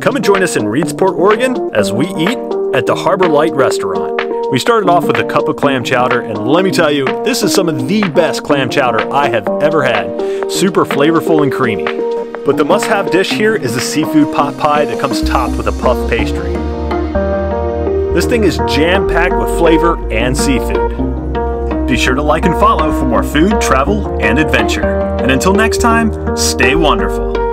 Come and join us in Reedsport, Oregon as we eat at the Harbor Light Restaurant. We started off with a cup of clam chowder, and let me tell you, this is some of the best clam chowder I have ever had. Super flavorful and creamy. But the must have dish here is the seafood pot pie that comes topped with a puff pastry. This thing is jam packed with flavor and seafood. Be sure to like and follow for more food, travel, and adventure. And until next time, stay wonderful.